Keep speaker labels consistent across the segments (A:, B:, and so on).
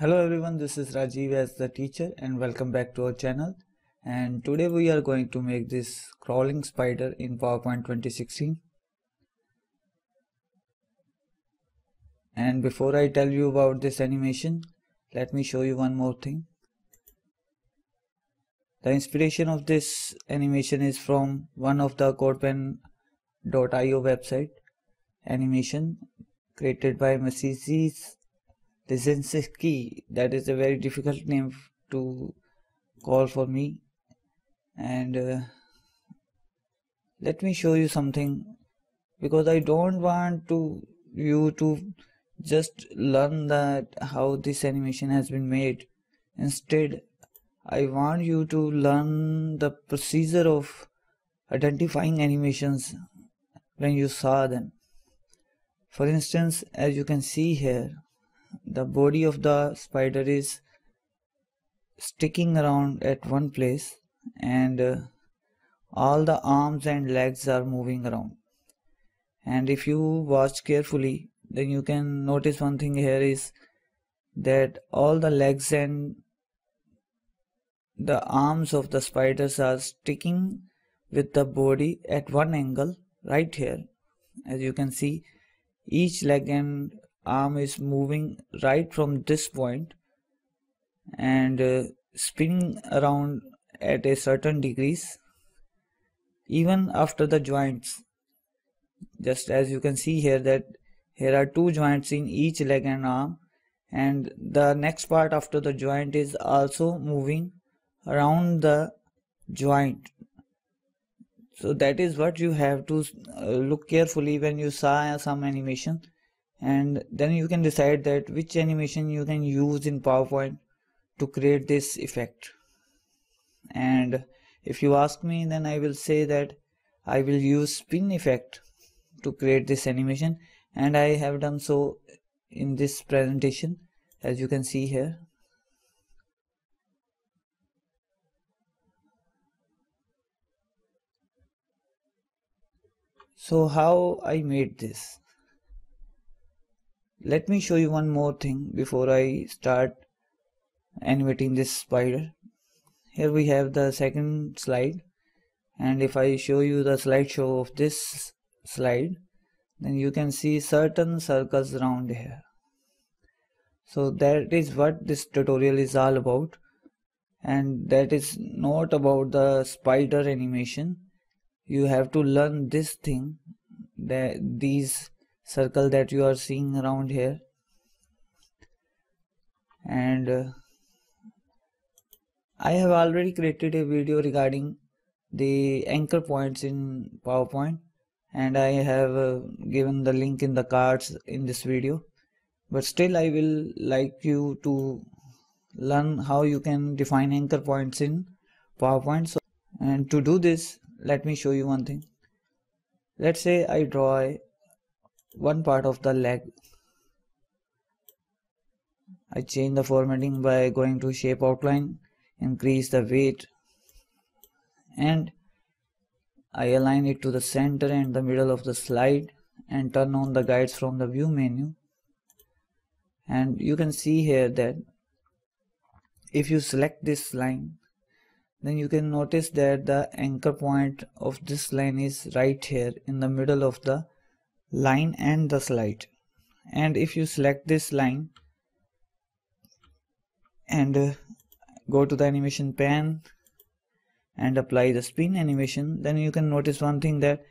A: Hello everyone, this is Rajiv as the teacher and welcome back to our channel. And today we are going to make this crawling spider in PowerPoint 2016. And before I tell you about this animation, let me show you one more thing. The inspiration of this animation is from one of the CodePen.io website animation created by Mrs. Lisinski. That is a very difficult name to call for me. And uh, let me show you something because I don't want to you to just learn that how this animation has been made. Instead, I want you to learn the procedure of identifying animations when you saw them. For instance, as you can see here, the body of the spider is sticking around at one place and uh, all the arms and legs are moving around. And if you watch carefully then you can notice one thing here is that all the legs and the arms of the spiders are sticking with the body at one angle right here. As you can see each leg and arm is moving right from this point and uh, spinning around at a certain degrees even after the joints. Just as you can see here that here are two joints in each leg and arm and the next part after the joint is also moving around the joint. So that is what you have to uh, look carefully when you saw some animation and then you can decide that which animation you can use in PowerPoint to create this effect. And if you ask me then I will say that I will use spin effect to create this animation. And I have done so in this presentation as you can see here. So how I made this let me show you one more thing before I start animating this spider. Here we have the second slide. And if I show you the slideshow of this slide then you can see certain circles around here. So that is what this tutorial is all about. And that is not about the spider animation. You have to learn this thing that these circle that you are seeing around here. And uh, I have already created a video regarding the anchor points in PowerPoint and I have uh, given the link in the cards in this video. But still I will like you to learn how you can define anchor points in PowerPoint. So, and to do this let me show you one thing. Let's say I draw one part of the leg. I change the formatting by going to shape outline increase the weight and I align it to the center and the middle of the slide and turn on the guides from the view menu. And you can see here that if you select this line then you can notice that the anchor point of this line is right here in the middle of the line and the slide. And if you select this line and uh, go to the animation pan and apply the spin animation then you can notice one thing that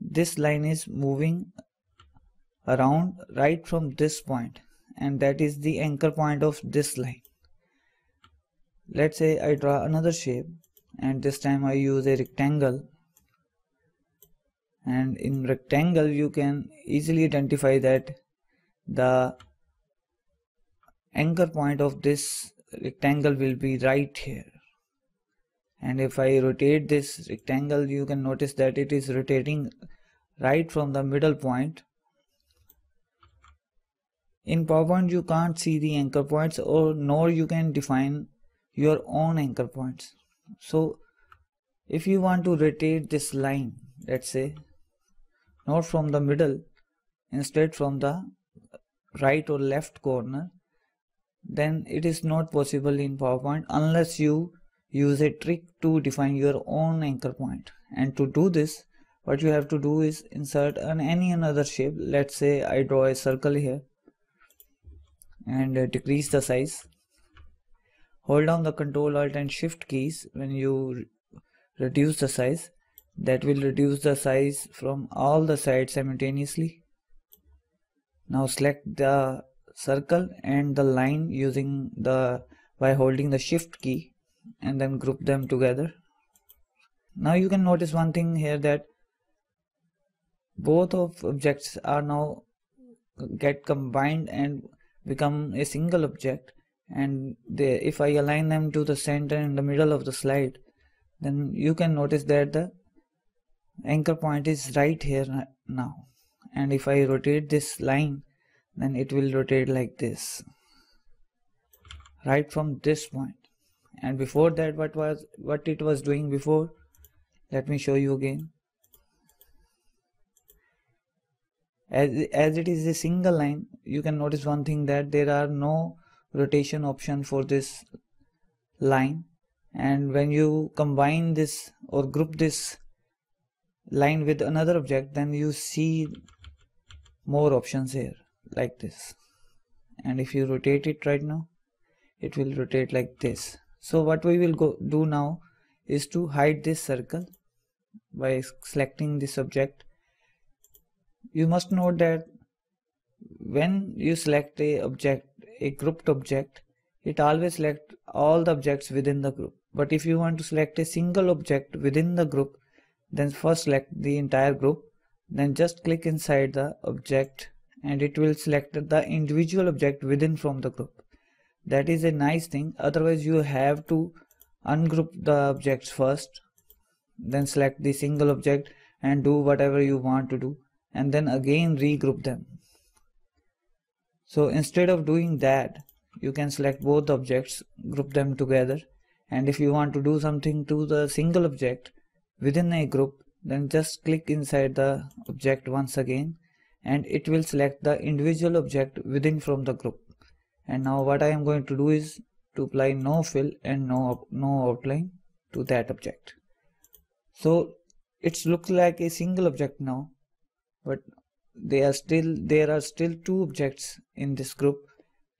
A: this line is moving around right from this point and that is the anchor point of this line. Let's say I draw another shape and this time I use a rectangle and in rectangle you can easily identify that the anchor point of this rectangle will be right here. And if I rotate this rectangle you can notice that it is rotating right from the middle point. In PowerPoint you can't see the anchor points or nor you can define your own anchor points. So if you want to rotate this line let's say not from the middle instead from the right or left corner then it is not possible in PowerPoint unless you use a trick to define your own anchor point. And to do this what you have to do is insert an any another shape. Let's say I draw a circle here and uh, decrease the size. Hold down the control alt and shift keys when you reduce the size that will reduce the size from all the sides simultaneously. Now select the circle and the line using the by holding the shift key and then group them together. Now you can notice one thing here that both of objects are now get combined and become a single object. And they, if I align them to the center in the middle of the slide then you can notice that the anchor point is right here now. And if I rotate this line then it will rotate like this. Right from this point. And before that what was what it was doing before? Let me show you again. As, as it is a single line you can notice one thing that there are no rotation option for this line. And when you combine this or group this line with another object then you see more options here like this. And if you rotate it right now it will rotate like this. So what we will go do now is to hide this circle by selecting this object. You must note that when you select a object a grouped object it always select all the objects within the group. But if you want to select a single object within the group then first select the entire group then just click inside the object and it will select the individual object within from the group. That is a nice thing. Otherwise you have to ungroup the objects first then select the single object and do whatever you want to do and then again regroup them. So instead of doing that you can select both objects group them together. And if you want to do something to the single object within a group then just click inside the object once again and it will select the individual object within from the group. And now what I am going to do is to apply no fill and no, no outline to that object. So it looks like a single object now but they are still there are still two objects in this group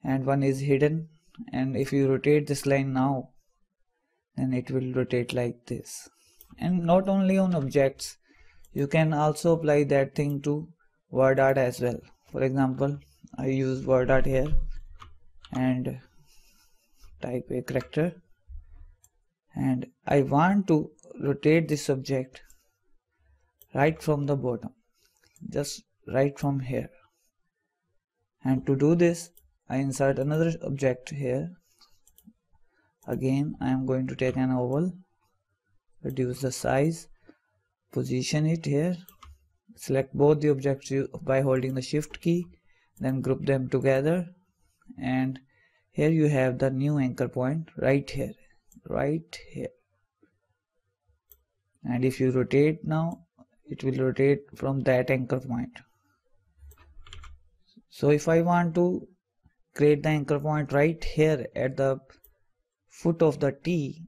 A: and one is hidden. And if you rotate this line now then it will rotate like this and not only on objects you can also apply that thing to word art as well. For example I use word art here and type a character. And I want to rotate this object right from the bottom just right from here. And to do this I insert another object here. Again I am going to take an oval reduce the size position it here select both the objects by holding the shift key then group them together and here you have the new anchor point right here right here. And if you rotate now it will rotate from that anchor point. So if I want to create the anchor point right here at the foot of the T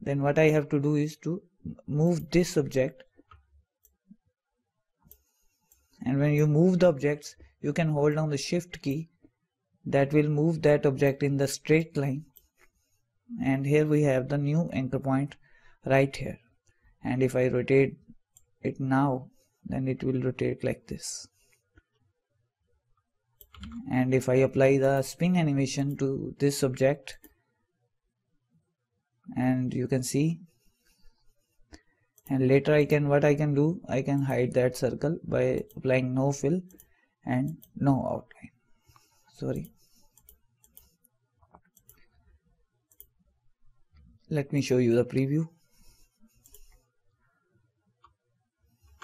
A: then what I have to do is to move this object. And when you move the objects you can hold down the shift key that will move that object in the straight line. And here we have the new anchor point right here. And if I rotate it now then it will rotate like this. And if I apply the spin animation to this object and you can see. And later I can what I can do I can hide that circle by applying no fill and no outline. Sorry. Let me show you the preview.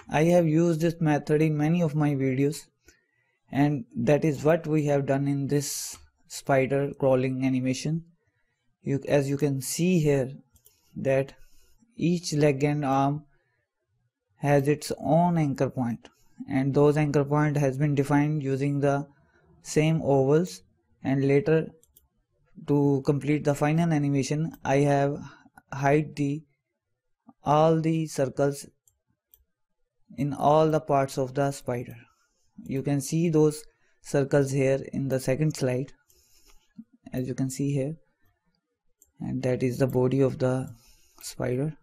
A: I have used this method in many of my videos and that is what we have done in this spider crawling animation you as you can see here that each leg and arm has its own anchor point. And those anchor point has been defined using the same ovals. And later to complete the final animation I have hide the all the circles in all the parts of the spider. You can see those circles here in the second slide. As you can see here and that is the body of the spider.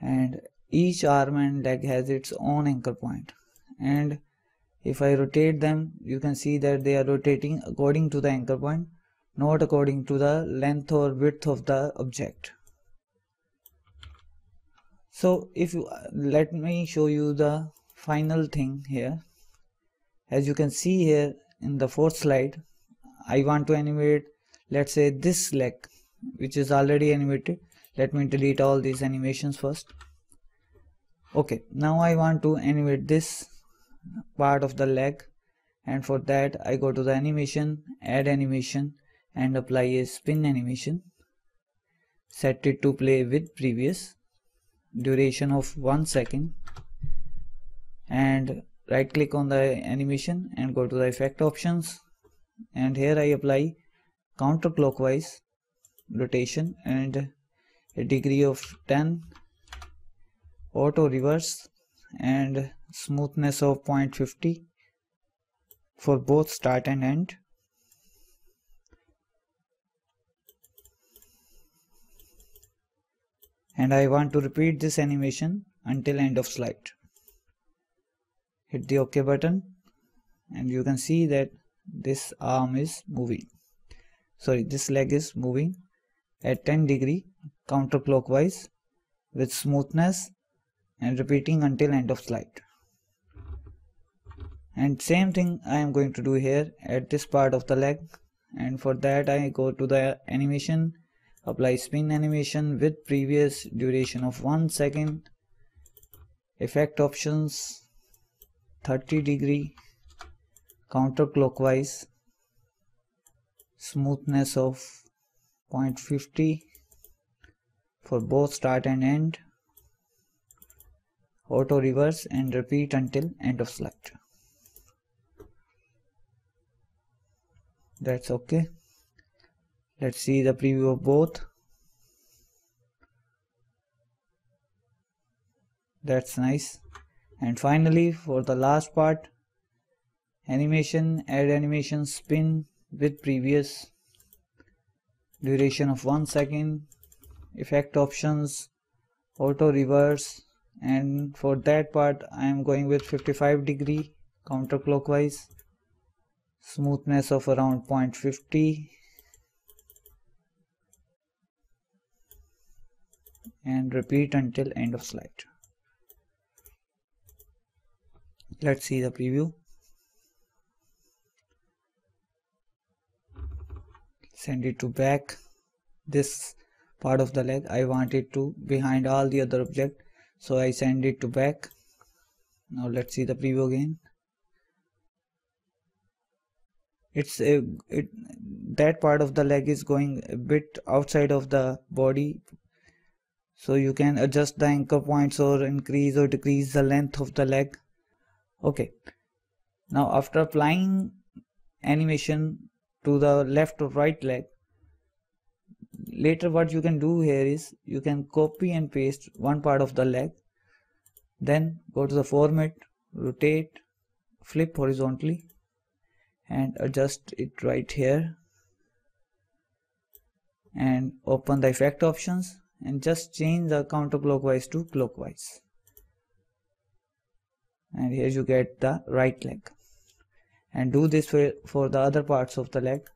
A: And each arm and leg has its own anchor point. and if I rotate them you can see that they are rotating according to the anchor point not according to the length or width of the object. So if you let me show you the final thing here. As you can see here in the fourth slide I want to animate let's say this leg which is already animated. Let me delete all these animations first. Okay now I want to animate this part of the leg. And for that I go to the animation add animation and apply a spin animation. Set it to play with previous duration of one second. And right click on the animation and go to the effect options. And here I apply counterclockwise rotation and a degree of 10 auto reverse and smoothness of 0.50 for both start and end. And I want to repeat this animation until end of slide. Hit the ok button and you can see that this arm is moving. Sorry this leg is moving at 10 degree counterclockwise with smoothness and repeating until end of slide. And same thing I am going to do here at this part of the leg. And for that I go to the animation apply spin animation with previous duration of 1 second effect options 30 degree counterclockwise smoothness of 0.50 for both start and end. Auto reverse and repeat until end of slide that's okay. Let's see the preview of both. That's nice. And finally for the last part animation add animation spin with previous duration of one second effect options auto reverse and for that part I am going with 55 degree counterclockwise. Smoothness of around 0.50 and repeat until end of slide. Let's see the preview send it to back this part of the leg. I want it to behind all the other object. So I send it to back. Now let's see the preview again. It's a it that part of the leg is going a bit outside of the body. So you can adjust the anchor points or increase or decrease the length of the leg. Okay. Now after applying animation to the left or right leg. Later what you can do here is you can copy and paste one part of the leg then go to the format rotate flip horizontally and adjust it right here. And open the effect options and just change the counterclockwise to clockwise. And here you get the right leg and do this for, for the other parts of the leg.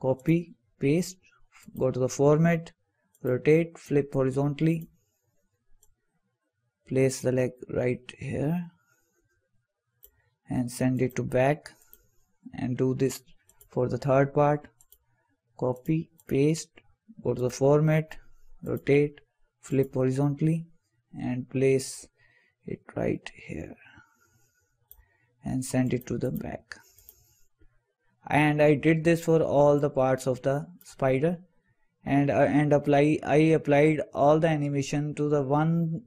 A: Copy paste go to the format rotate flip horizontally. Place the leg right here and send it to back and do this for the third part. Copy paste go to the format rotate flip horizontally and place it right here and send it to the back. And I did this for all the parts of the spider. And uh, and apply I applied all the animation to the one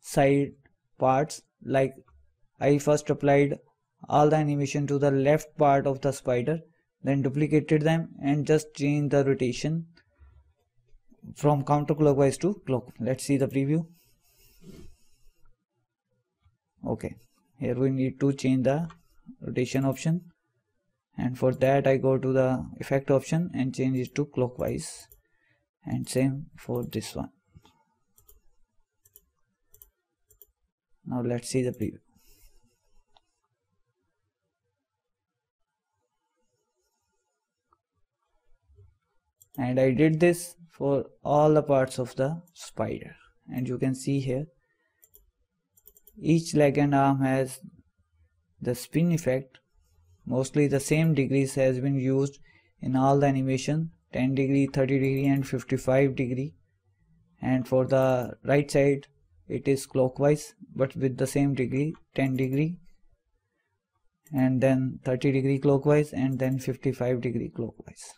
A: side parts. Like I first applied all the animation to the left part of the spider then duplicated them and just change the rotation from counterclockwise to clock. Let's see the preview. Okay here we need to change the rotation option. And for that I go to the effect option and change it to clockwise. And same for this one. Now let's see the preview. And I did this for all the parts of the spider. And you can see here each leg and arm has the spin effect. Mostly the same degrees has been used in all the animation 10 degree 30 degree and 55 degree. And for the right side it is clockwise but with the same degree 10 degree and then 30 degree clockwise and then 55 degree clockwise.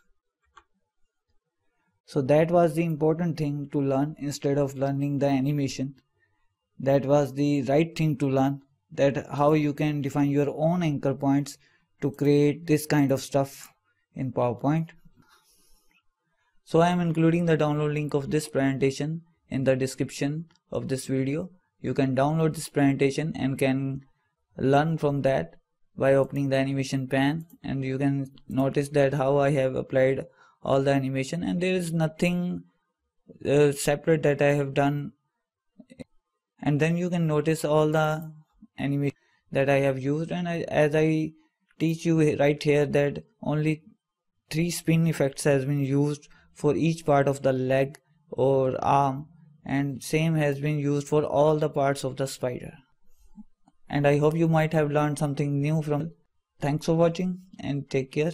A: So that was the important thing to learn instead of learning the animation that was the right thing to learn that how you can define your own anchor points to create this kind of stuff in PowerPoint. So I am including the download link of this presentation in the description of this video. You can download this presentation and can learn from that by opening the animation pan and you can notice that how I have applied all the animation and there is nothing uh, separate that I have done and then you can notice all the animation that I have used. And I, as I teach you right here that only three spin effects has been used for each part of the leg or arm. And same has been used for all the parts of the spider. And I hope you might have learned something new from thanks for watching and take care